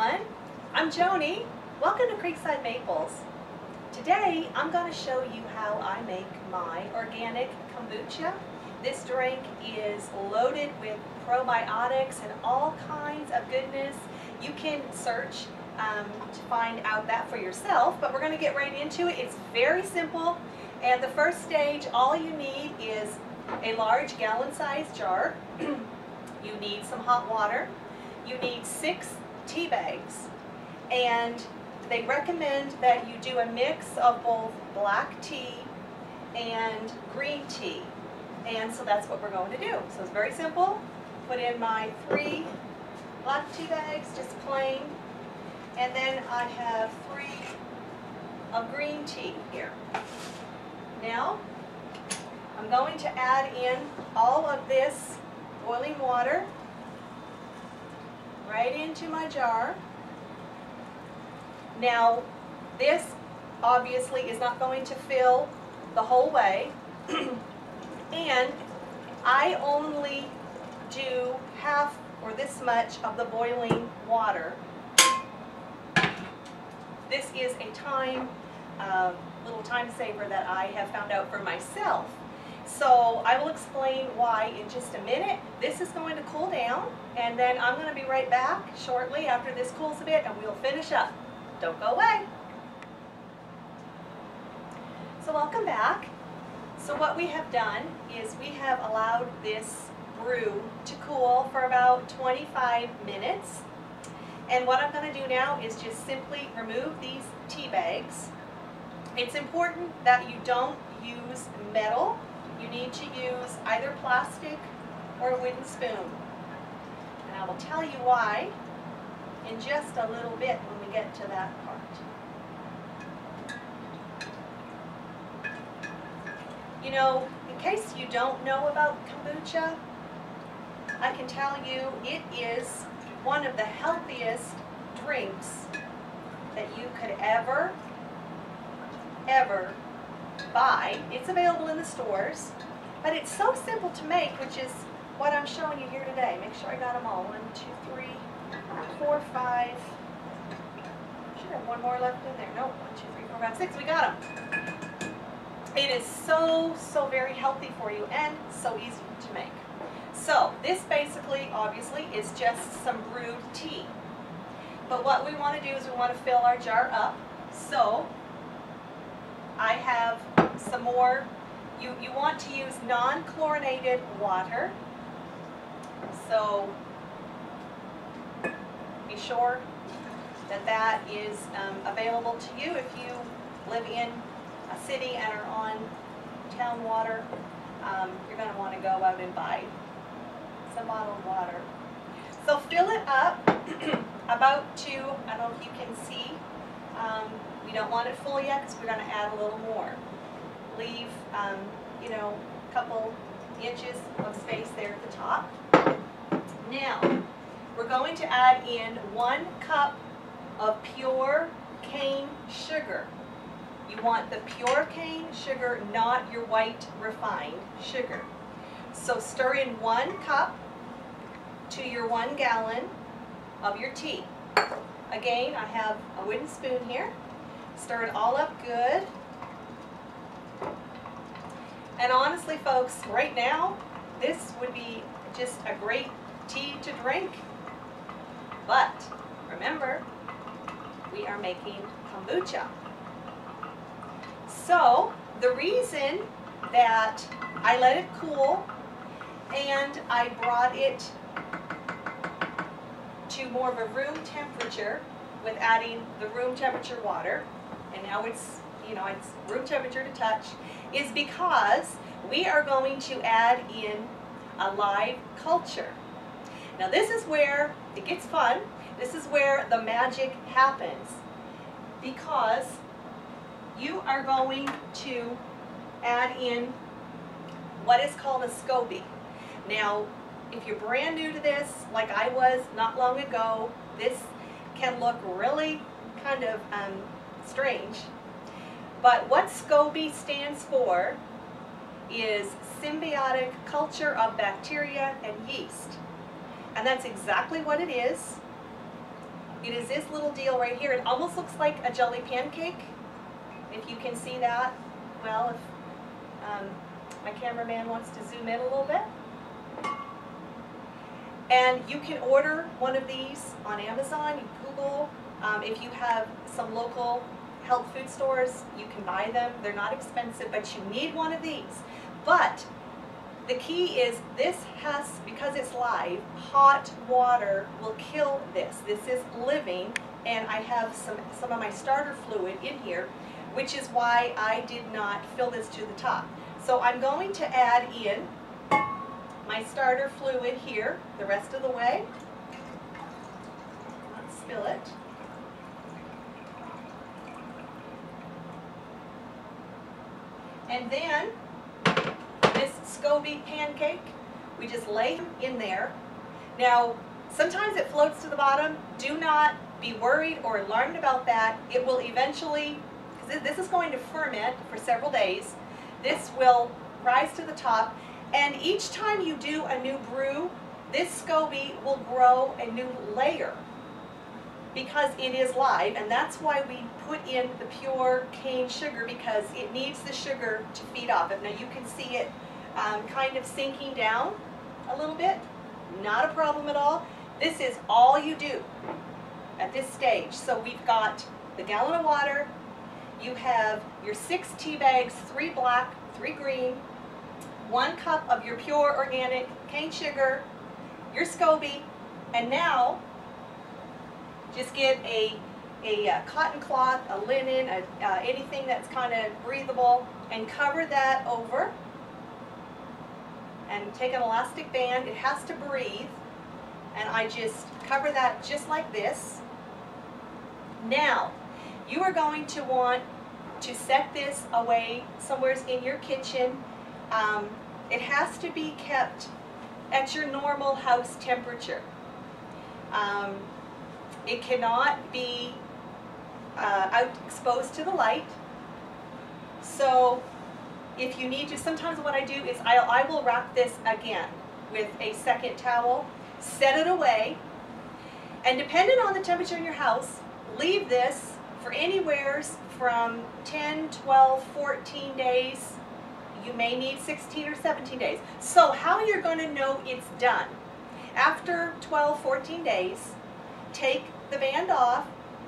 everyone. I'm Joni. Welcome to Creekside Maples. Today I'm going to show you how I make my organic kombucha. This drink is loaded with probiotics and all kinds of goodness. You can search um, to find out that for yourself, but we're going to get right into it. It's very simple, and the first stage, all you need is a large gallon-sized jar. you need some hot water. You need six tea bags, and they recommend that you do a mix of both black tea and green tea. And so that's what we're going to do. So it's very simple. Put in my three black tea bags, just plain. And then I have three of green tea here. Now, I'm going to add in all of this boiling water right into my jar. Now, this obviously is not going to fill the whole way. and I only do half or this much of the boiling water. This is a time, uh, little time saver that I have found out for myself. So I will explain why in just a minute. This is going to cool down and then I'm going to be right back shortly after this cools a bit and we'll finish up. Don't go away. So welcome back. So what we have done is we have allowed this brew to cool for about 25 minutes. And what I'm going to do now is just simply remove these tea bags. It's important that you don't use metal. You need to use either plastic or a wooden spoon. And I will tell you why in just a little bit when we get to that part. You know, in case you don't know about kombucha, I can tell you it is one of the healthiest drinks that you could ever, ever buy. It's available in the stores, but it's so simple to make, which is what I'm showing you here today. Make sure I got them all. One, two, three, four, five. Should have one more left in there. No, one, two, three, four, five, six. We got them. It is so, so very healthy for you and so easy to make. So this basically, obviously, is just some brewed tea. But what we want to do is we want to fill our jar up. So I have some more, you, you want to use non-chlorinated water. So be sure that that is um, available to you if you live in a city and are on town water. Um, you're going to want to go out and buy some bottled water. So fill it up about to, I don't know if you can see, um, we don't want it full yet because we're going to add a little more. Leave, um, you know, a couple inches of space there at the top. Now, we're going to add in one cup of pure cane sugar. You want the pure cane sugar, not your white refined sugar. So stir in one cup to your one gallon of your tea. Again, I have a wooden spoon here. Stir it all up good. And honestly, folks, right now, this would be just a great tea to drink. But remember, we are making kombucha. So the reason that I let it cool and I brought it to more of a room temperature with adding the room temperature water, and now it's, you know, it's room temperature to touch, is because we are going to add in a live culture. Now this is where it gets fun. This is where the magic happens because you are going to add in what is called a SCOBY. Now, if you're brand new to this, like I was not long ago, this can look really kind of um, strange. But what SCOBY stands for is symbiotic culture of bacteria and yeast. And that's exactly what it is. It is this little deal right here. It almost looks like a jelly pancake, if you can see that. Well, if um, my cameraman wants to zoom in a little bit. And you can order one of these on Amazon, you Google. Um, if you have some local health food stores, you can buy them. They're not expensive, but you need one of these. But the key is this has, because it's live, hot water will kill this. This is living, and I have some, some of my starter fluid in here, which is why I did not fill this to the top. So I'm going to add in my starter fluid here the rest of the way. Not spill it. And then this SCOBY pancake, we just lay in there. Now, sometimes it floats to the bottom. Do not be worried or alarmed about that. It will eventually, because this is going to ferment for several days, this will rise to the top. And each time you do a new brew, this SCOBY will grow a new layer because it is live and that's why we put in the pure cane sugar because it needs the sugar to feed off it. Now you can see it um, kind of sinking down a little bit. Not a problem at all. This is all you do at this stage. So we've got the gallon of water, you have your six tea bags, three black, three green, one cup of your pure organic cane sugar, your SCOBY, and now just get a, a, a uh, cotton cloth, a linen, a, uh, anything that's kind of breathable, and cover that over. And take an elastic band. It has to breathe. And I just cover that just like this. Now, you are going to want to set this away somewhere in your kitchen. Um, it has to be kept at your normal house temperature. Um, it cannot be uh, out exposed to the light. So if you need to, sometimes what I do is I'll, I will wrap this again with a second towel, set it away, and depending on the temperature in your house, leave this for anywheres from 10, 12, 14 days. You may need 16 or 17 days. So how you're going to know it's done. After 12, 14 days, take the band off,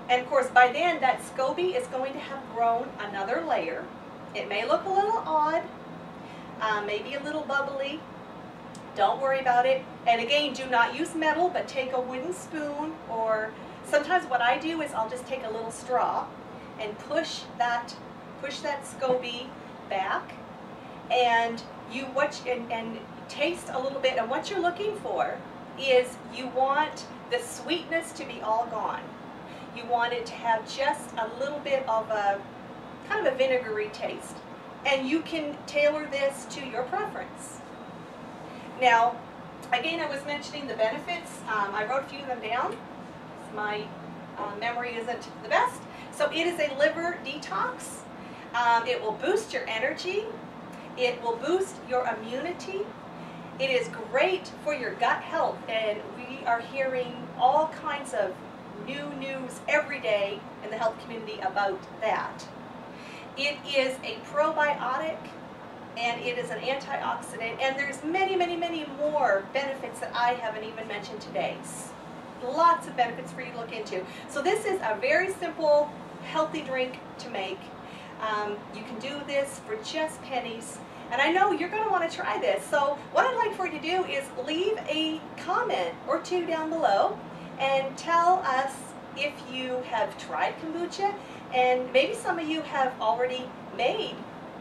and of course by then that SCOBY is going to have grown another layer. It may look a little odd, uh, maybe a little bubbly. Don't worry about it. And again, do not use metal, but take a wooden spoon or sometimes what I do is I'll just take a little straw and push that push that SCOBY back and you watch and, and taste a little bit and what you're looking for is you want the sweetness to be all gone. You want it to have just a little bit of a kind of a vinegary taste. And you can tailor this to your preference. Now, again, I was mentioning the benefits. Um, I wrote a few of them down. My uh, memory isn't the best. So it is a liver detox. Um, it will boost your energy. It will boost your immunity. It is great for your gut health, and we are hearing all kinds of new news every day in the health community about that. It is a probiotic and it is an antioxidant and there's many, many, many more benefits that I haven't even mentioned today. Lots of benefits for you to look into. So this is a very simple, healthy drink to make. Um, you can do this for just pennies. And I know you're going to want to try this. So what I'd like for you to do is leave a comment or two down below and tell us if you have tried kombucha and maybe some of you have already made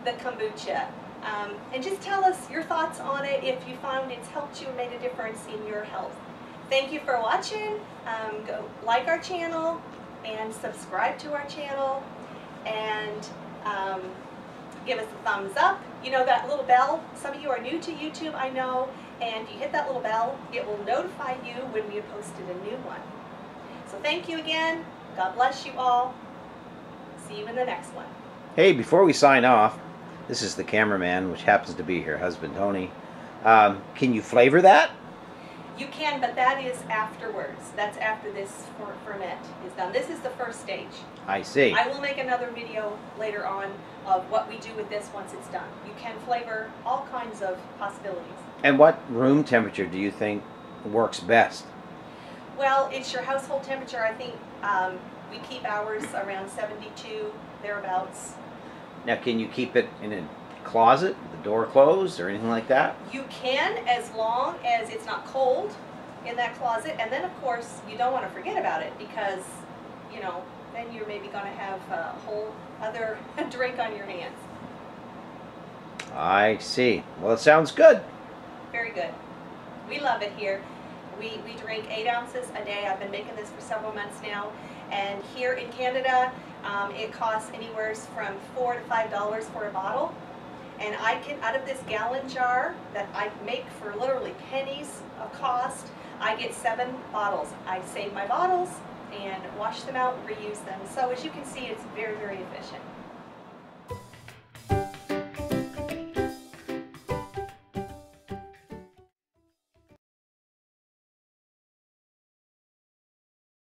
the kombucha. Um, and just tell us your thoughts on it if you found it's helped you and made a difference in your health. Thank you for watching. Um, go like our channel and subscribe to our channel and um, give us a thumbs up. You know that little bell? Some of you are new to YouTube, I know, and you hit that little bell, it will notify you when we have posted a new one. So thank you again. God bless you all. See you in the next one. Hey, before we sign off, this is the cameraman, which happens to be her husband, Tony. Um, can you flavor that? You can, but that is afterwards. That's after this fer- ferment is done. This is the first stage. I see. I will make another video later on of what we do with this once it's done. You can flavor all kinds of possibilities. And what room temperature do you think works best? Well, it's your household temperature. I think um, we keep ours around 72, thereabouts. Now, can you keep it in a closet, door closed, or anything like that? You can as long as it's not cold in that closet. And then, of course, you don't want to forget about it because, you know, then you're maybe going to have a whole other drink on your hands. I see. Well, it sounds good. Very good. We love it here. We, we drink eight ounces a day. I've been making this for several months now. And here in Canada, um, it costs anywhere from four to five dollars for a bottle. And I can, out of this gallon jar that I make for literally pennies of cost, I get seven bottles. I save my bottles and wash them out, reuse them. So as you can see, it's very, very efficient.